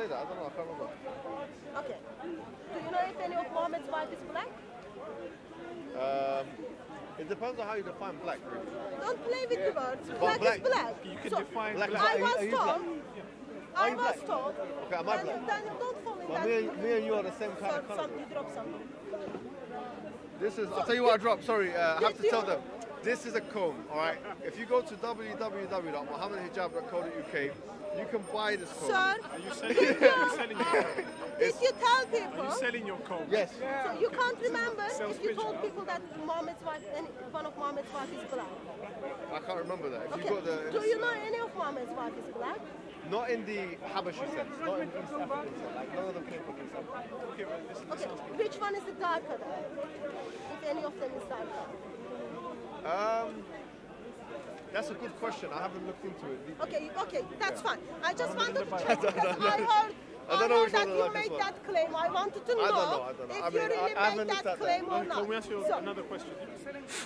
say that. I don't know. I can't remember. Okay. Do you know if any of Muhammad's wife is black? Um, it depends on how you define black. Really. Don't play with the words. Black, black- is black. You can so, define black- black. I Are you- was are you told. black? I was told. Okay, am I then, black? then don't fall in But that. me, and- me and you are the same kind so, of color. some, you drop something. This is. I'll tell you what I dropped. Sorry, uh, I have to tell them. This is a comb. All right. If you go to www.mohammedhijab.co.uk, you can buy this comb. Sir, Are you selling, did are you you, selling your comb? did you tell Are you selling your comb? Yes. So you can't remember if you told people that Muhammad's wife, any, one of Muhammad's wife is black. I can't remember that. If Okay. you got the. Do you know any of Muhammad's wife is black? Not in the Habashi sense. Not in East African sense. Like none of them came from East Africa. Okay, Okay. Which one is the darker then? If any of them is darker. Um, that's a good question. I haven't looked into it. deeply. Okay, okay, that's fine. I just wanted to check because I heard, I don't know heard which one that I you like as made well. that claim. I wanted to know, I don't know, I don't know. if I you really I- I made looked that at that. claim or not. can we ask you So, another question?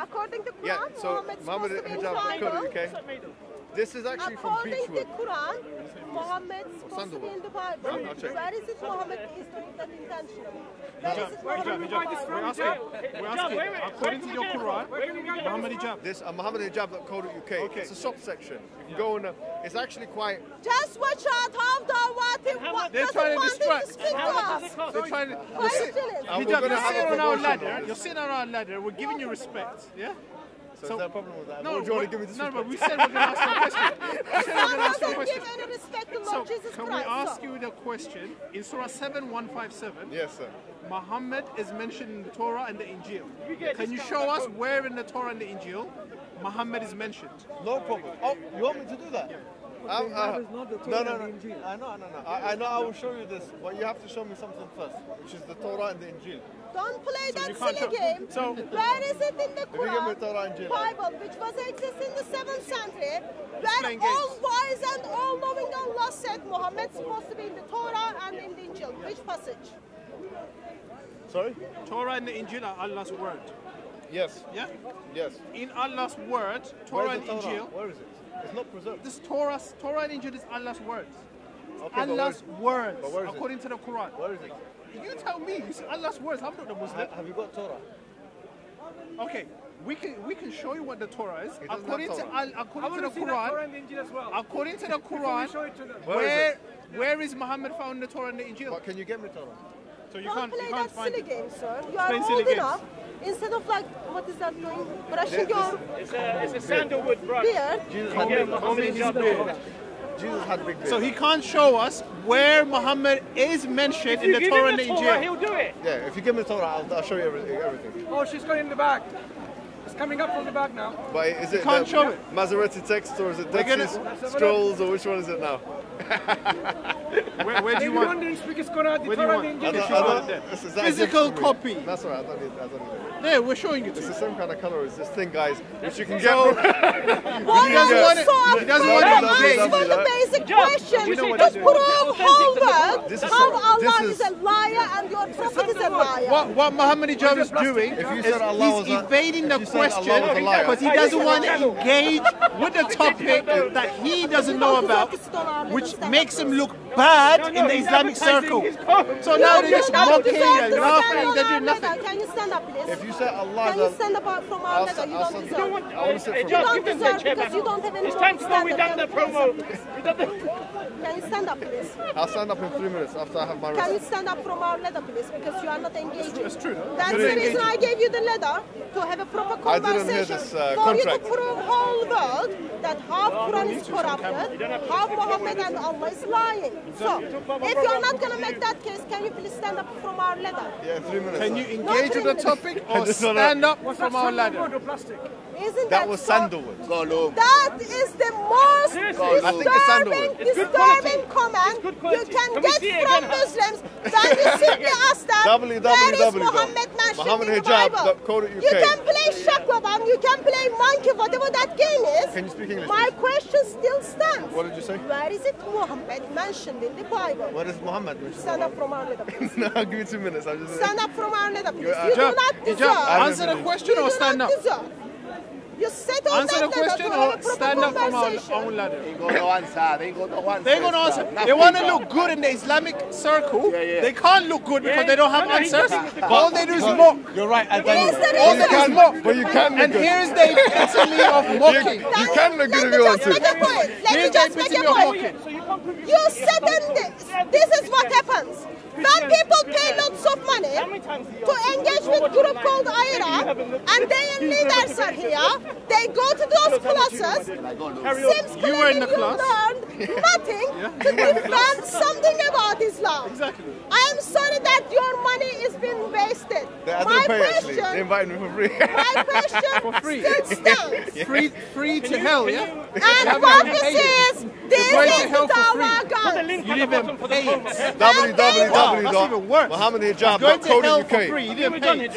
according to Quran, Yeah, so Muhammad's Muhammad supposed to be in Hijab the Bible. UK. This is actually from According to Beechwood. Quran, Muhammad's supposed to be in the Bible. Where is it Muhammad is doing that intentionally? Where is it Hijab, Muhammad in the hijab. Bible? We're asking, we're asking, according to your Quran, Muhammad hijab. This uh, MohammedHijab.co.uk. Okay. It's a shop section. You can go in. Uh, it's actually quite. Just watch out how the what it what They're doesn't trying to want him distract. to speak to us. They're trying to. Question it. And we're Hijab, gonna you're have a sitting on our promotion. ladder. You're sitting on our ladder. We're giving you respect. Yeah. So, So- is there a problem with that? No, What do you want we- to give me this no, but we said we're going to ask you a question. We said we're going to ask you a question. give any respect to So, Jesus can we ask so. you the question? In Surah 7157, Yes, sir. Muhammad is mentioned in the Torah and the Injil. Can you show us where in the Torah and the Injil Muhammad is mentioned? No problem. Oh, you want me to do that? I'm, uh, no, no, no. I know, no, no. I, I know. I will show you this, but you have to show me something first, which is the Torah and the Injil. Don't play you that can't silly show- game. so- Where is it in the you give me Quran, Torah and Injil, Bible, which was exist in the 7th century, where all wise and all knowing Allah said Muhammad's supposed to be in the Torah and in the Injil? Which passage? Sorry? Torah and the Injil are Allah's word. Yes. Yeah? Yes. In Allah's word, Torah and Torah? Injil, Where is it? It's not preserved. this Torah, Torah and Injil is Allah's words. Okay, but where Allah's words, but where is it? according to the Quran. Where is it? You tell me, it's Allah's words. I'm not the Muslim. Ha- Have you got Torah? Okay, we can we can show you what the Torah is. According have to Al, according to the see that Torah Quran, and the Injil as well. according to the Quran, show it to them. Where is where it? where is Muhammad found the Torah and the Injil? But can you get me Torah? So you Don't can't play you can't that find silly it. game, sir. You are silly old enough. Instead of like, what is that doing? Brushing your It's a, it's a sandalwood brush. beard. Jesus had Yeah, big, Muhammad hijab Torah. Jesus had big beard. So he can't show us where Muhammad is mentioned If in the Torah him and the the Torah, he'll do it. yeah, if you give me the Torah, I'll, I'll show you everything. everything. Oh, she's going in the back. It's coming up from the back now. But is it can't the show it. Masoretic text or is it Dead gonna- Scrolls or which one is it now? Where, where do you want? didn't speak his Quran, Where do you want? I don't, I don't, this is that Physical gift for me. copy. That's all right. I don't need. I don't need it. There, we're showing it to It's the same kind of color as this thing, guys, which you can get. So- from- Why He doesn't are you want it- so he doesn't afraid want to it engaged. answer the basic Just- question? we know Just put prove doing. whole word This is- how Allah is, is- a liar and your prophet is a liar. What, what Muhammad Hijab is doing If you is Allah he's evading the you said Allah question was a liar- because he doesn't want to engage with the topic that he doesn't know about, which makes him look bad in the Islamic circle. his code. So now they're just You don't mocking and laughing, they're doing nothing. Can you stand up, please? If you say Allah Can you stand up from our I'll, level? You don't stand- deserve. I want to sit You don't give them deserve the chair because you don't have any It's time to go. We've done the up. Can you promo. We've done. Can you stand up, please? I'll stand up in three minutes after I have my Can you stand up from our letter, please? Because you are not engaging. That's true. That's the reason I gave you the letter to have a proper conversation. I didn't conversation. hear this, uh, for you to prove whole world that half Quran is corrupted, half Muhammad and Allah is lying. So, if you are not going to make that case, can you please stand up from our letter? Yeah, three minutes. Can you engage with the topic or stand up Was from that our sandalwood ladder? or plastic? Isn't that, That was so- sandalwood. That is the most Seriously. I think it's disturbing, sandalwood. It's good disturbing comment you can Can get from again? Muslims when you simply ask them, where is Muhammad mentioned in the Bible? You can play You can play Monkey, whatever that game is. Can you speak English, My please? question still stands. What did you say? Where is it Muhammad mentioned in the Bible? What is Muhammad? Stand up from our please. no, give me two minutes. I'm just. Stand up from our please. uh, You do not deserve. answer the question You or stand up. deserve. You sit on Answer that the question to have a or stand up from our own ladder. Ain't got no answer. They ain't got no answer. They're gonna answer. They want to look good in the Islamic circle. Yeah, yeah. They can't look good because they don't have No, no, he's answers. looking at the All they do is mock. You're right, Yes, Adani. there All is. they do is mock. But you can look And good. here's the epitome of mocking. You can look good if Let me you want just to. make a point. Let me Here's the just make a epitome of point. mocking. So you can't prove You sit in this. This is what happens. When people pay lots of money to engage with group called iERA, and their leaders are here, they go to those classes. Seems You were in the clearly class. You learned nothing to defend something about Islam. Exactly. I am sorry that your money is being wasted. They, My didn't actually. question, They invited me for free. my question For free. still stands. Free, free to hell, yeah? And what this is, this going is the. Dawah the You at the live in bottom for the pain. promo. That's even worse. Going to hell for www.mohammedhijab.co.uk. You We've didn't pay. it,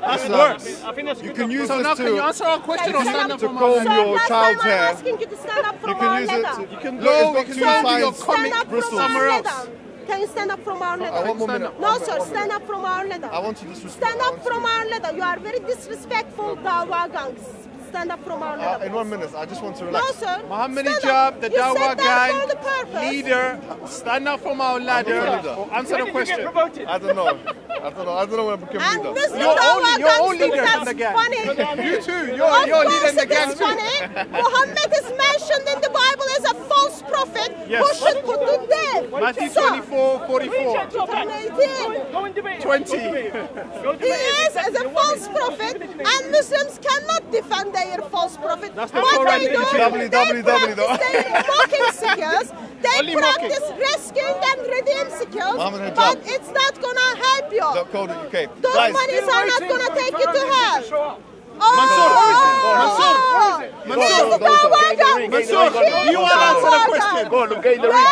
That's worse. I think that's You good can enough. use So now this can you to. answer our question or stand up To from comb our Sir, your last child's time I'm asking you to stand up from You our can use it. leather. To, You can Look, go, it's we can stand your comic Stand up from bristles. our somewhere else. leather. Can you stand up from our I want one Stand minute. No, sir, stand up from our leather. I want you to disrespect. Stand up from our leather. You are very disrespectful, Dawa gangs. Stand up from our Uh, in one minute, I just want to No, relax. sir. Mohammed Hijab, the You Dawa said that for the gang, leader, stand up from our ladder leader. or answer When the did you get question. promoted? I don't know. I don't know. I don't know when I became And leader. Muslim You're Dawa only, you're all think leaders in the gang. funny. You too, you're, you're leader in the gang is too. funny. Muhammad is mentioned in the Bible as a false prophet Yes. who should put to death. Matthew So, 24, 44. Recheck your back. 2018. Go and debate. 20. Go debate. Go He is as a false prophet, and Muslims cannot defend their false prophet. That's the what Quran they do, teaching. They though. practice their mocking skills. They Only mocking. rescuing and redeem skills, Muhammad Hijab. but it's not gonna help you. .co.uk. Those Guys, monies are not gonna take you to hell. Show up. Oh, Mansour, oh, Mansour, oh, oh, oh. this is the Mansour, Mansour, you want to answer the question? Go look, get in the ring.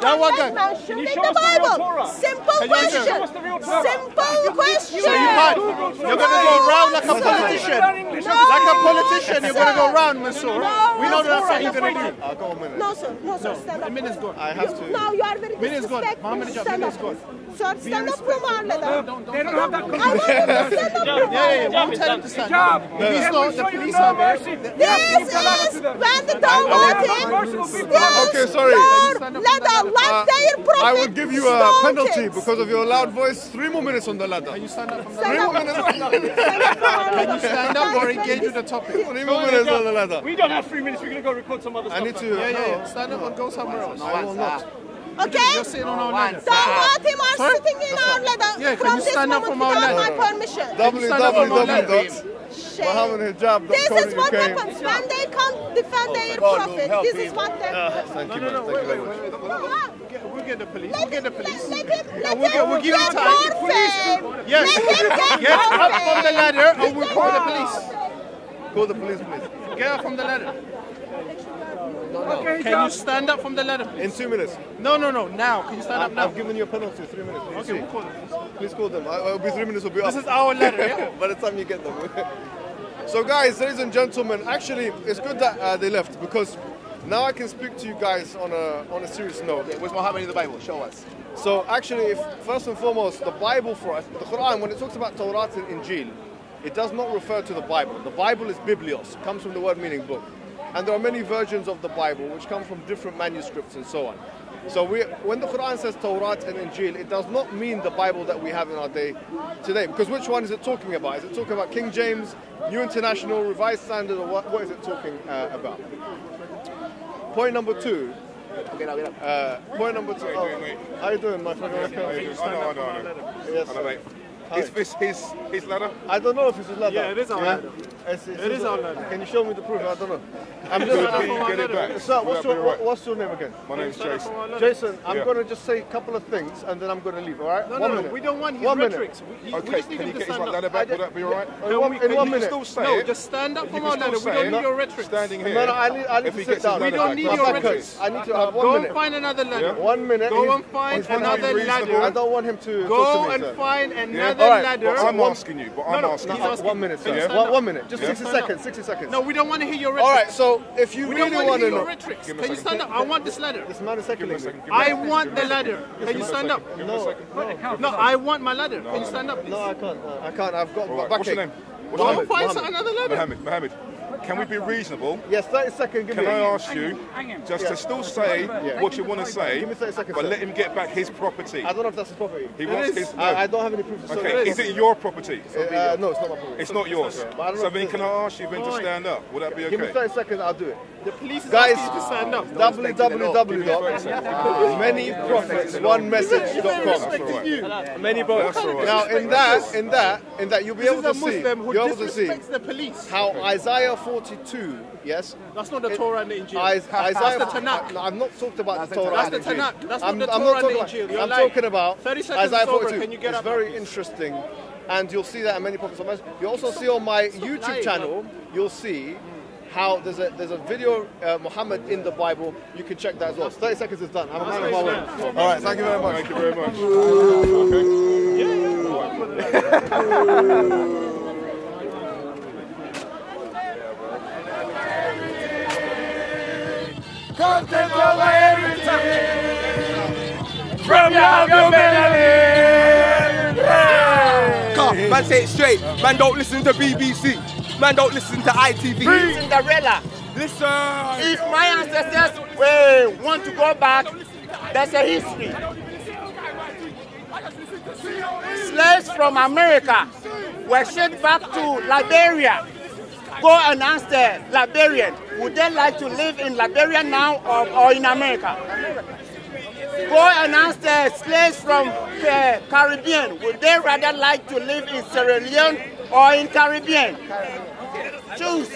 Where is it Dawa Muhammad mentioned in the Bible? Simple question. Show us the real Torah. Simple question. So you can't. You're going to go round like a politician. Like a politician, you're going to go round, Mansour. We know that's what you're going to do. I'll go a minute. No, sir. No, sir. Stand up. Minute's gone. I have to. No, you are very disrespectful. Mohammed Hijab, Stand minute's gone. Sir, stand up from our leather. They don't have that I want you to stand up from Yeah, yeah, won't tell him to stand up. He's not, the police no are there. This is when the Dawa team steals Okay, sorry. your leather like Uh, their prophet I will give you a penalty it. because of your loud voice. Three more minutes on the ladder. Can you stand up from the Stand Three up. more minutes. Stand up from our Can you stand up or Guys, engage with the topic? Three more minutes on the ladder. We don't have three minutes. We're going to go record some other I stuff. need to. Yeah, yeah, yeah. Stand up and go somewhere else. I will not. Okay? You're sitting on our ladder. Dawa team are Sorry? sitting in our leather Yeah, can from you this stand up moment from our without my permission. stand up from our ladder? Shame. MohammedHijab.co.uk. This is what happens when they can't defend their prophet. This is what they Thank you, No, no, man. wait, Thank you wait, very wait, much. Wait, wait. We'll get- We'll get the police. We'll Let get the him, police. let, let him, let we'll get- him we'll give you get time. more fame. Yes. Let him get Get up from the ladder or we'll call the police. Call the police, please. Get up from the ladder. Okay, Can you stand up from the ladder, please? In two minutes. No, no, no. Now. Can you stand up I've, now? I've given you a penalty. Three minutes. Will you Okay, we'll call them. Please call them. I- It'll be three minutes. Will be up. This is our ladder, yeah? By the time you get them. so, guys, ladies and gentlemen, actually, it's good that uh, they left because now I can speak to you guys on a on a serious note. Where's Muhammad in the Bible? Show us. So, actually, if first and foremost, the Bible for us, the Quran, when it talks about Torah and Injil, it does not refer to the Bible. The Bible is Biblios, comes from the word meaning book. And there are many versions of the Bible which come from different manuscripts and so on. So we, when the Quran says Torah and Injil, it does not mean the Bible that we have in our day today. Because which one is it talking about? Is it talking about King James, New International, Revised Standard, or what, what is it talking uh, about? Point number two. Get up, get up. Uh, point number two. Oh, how you doing, my friend? I know, I know, I know. Yes, I mate. Is this his, his ladder? I don't know if it's his leather. Yeah, it is our ladder. It's, it's It his is our ladder. Can you show me the proof? I don't know. I'm Could just. you get it back? Sir, what's your, right? what's your name again? My name's Jason. Jason, I'm Yeah. going to just say a couple of things and then I'm going to leave, all right? No, one no, no. minute. We don't want his One rhetorics. We, we just need can him you to get his stand ladder back? Would that be all right? In one, we- in one minute. still say No, it. just stand up You from our ladder. We don't need your rhetoric. Standing here. No, no, I need, if to he sit gets down. his We don't need your back rhetoric. I need to have one Go and find another ladder. One minute. Go and find another reasonable? I don't want him to Go talk to me, and find another All right, ladder. But I'm One- asking you, but No, I'm no, asking you. Asking- one minute, sir. you stand One, one minute. Just Yeah. 60 Stand up. seconds. 60 seconds. No, we don't want to hear your All rhetoric. right, so if you We don't want want to to hear your know. rhetoric. Give me a Can you stand up? I want this ladder. This man is Give me a second. me. Give me a I second. want the ladder. Can you Give me a stand up? second. Give me a No. No, I want my ladder. Can you stand up, please? No, I can't. I can't. I've got All right, back What's your name? What's Go your and name? find another ladder. Mohammed. Mohammed. Can we be reasonable? Yes, 30 seconds. Give Can me I a- ask you just Yeah. to still say Yeah. what you want to say, Give me 30 seconds, but sir. let him get back his property? I don't know if that's his property. He wants his. no. I, I don't have any proof. to show Okay, it's is it your property? Uh, no, it's not my property. It's not yours. but I don't know So if then, it can is. I ask you when to stand up? Would that be okay? Give me okay? 30 seconds, I'll do it. The police is Guys, asking you to stand up. www.manyprophets1message.com. Many Now, in that, in that, in that, you'll be able to see, Muslim who you're able to see the police. how Isaiah 42, yes, That's not the It- Torah and the Injil. Is- Isaiah. That's the Tanakh. No, I've not talked about the Torah. That's and the Injil. Tanakh. That's not I'm, the I'm Torah not and the talking Injil. about. You're I'm lying. talking about 30 seconds Isaiah is over. 42. Can you get it's up? very interesting, and you'll see that in many prophets. You also see on my YouTube lying, channel, you'll see how there's a there's a video uh, Muhammad in the Bible. You can check that as well. 30 seconds is done. I'm a man of my word. All right, thank you very much. Thank you very much. Content over everything. From your melanin. Come, man, say it straight. Man, don't listen to BBC. Man, don't listen to ITV. Cinderella. Listen. If my ancestors well, want to go back, there's a history. Slaves from America were shipped back to Liberia. Go and ask the Liberian, would they like to live in Liberia now or, or in America? Go and ask the slaves from the Caribbean, would they rather like to live in Sierra Leone or in Caribbean? Choose.